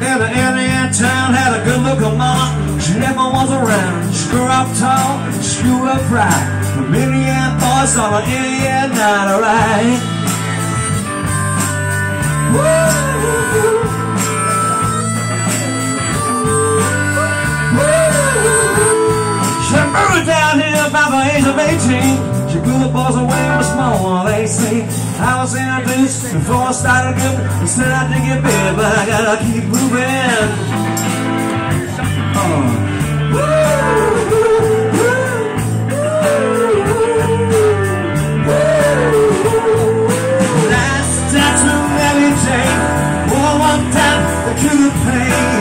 In the Indian town, had a good looking mama. She never was around. She grew up tall, she grew up right. The Indian boys on an Indian night, alright. Down here the age of 18. She grew the boys away with small, they. I was introduced before I started good. They said I did get big, but I gotta keep moving. Last day. One one time, I couldn't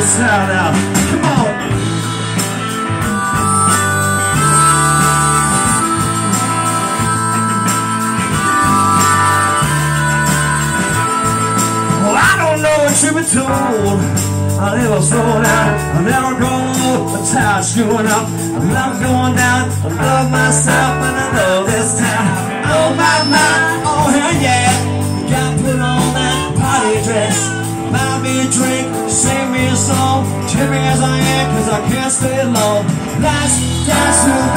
How now. Come on. Well, I don't know what you've been told. I never slow down, I never old. The tide's going up, I love going down. I love myself and I love this town. Oh my, my, oh hell yeah. You gotta put on that party dress. Buy me a drink, song. Treat as I am, cause I can't stay long. Last dance to